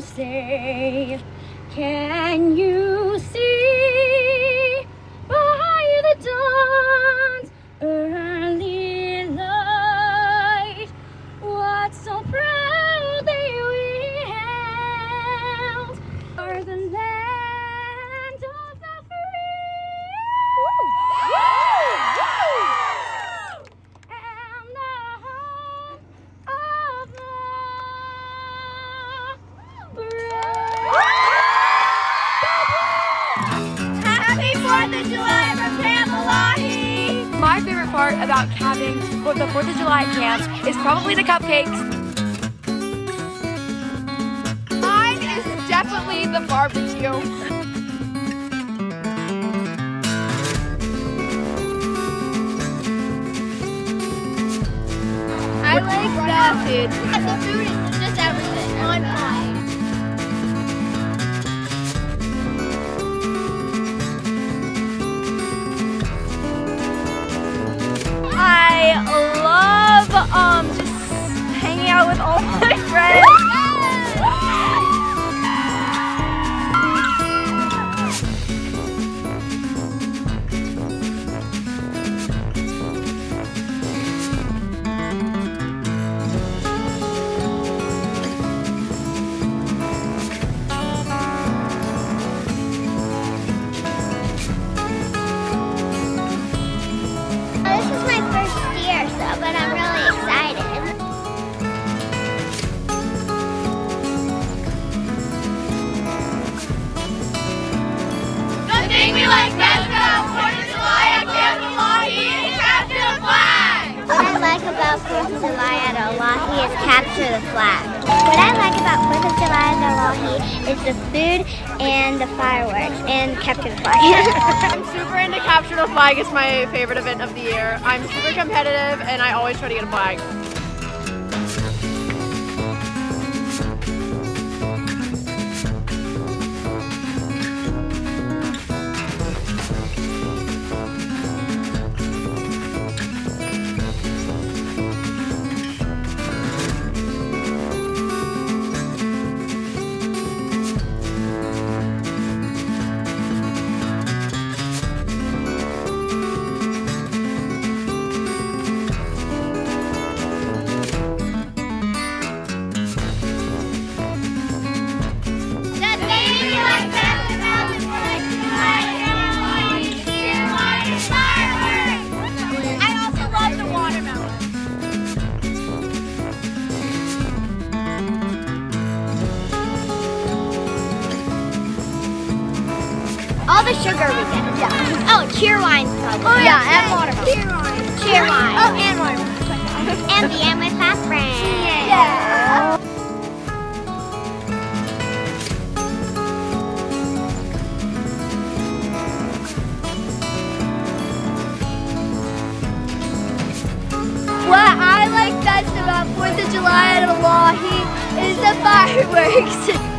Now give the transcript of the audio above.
say? Can you see favorite part about having for the 4th of July camps is probably the cupcakes. Mine is definitely the barbecue. I like the food. The food is just everything. Friends. About 4th of July at Illahee is capture the flag. What I like about 4th of July at Illahee is the food and the fireworks and capture the flag. I'm super into capture the flag. It's my favorite event of the year. I'm super competitive and I always try to get a flag. All the sugar we get. Yeah. Oh, Cheerwine. Oh yeah, and watermelon. Cheerwine. Cheer wine. Oh, and watermelon. and the with my friends. Yeah. What I like best about 4th of July at Illahee is the fireworks.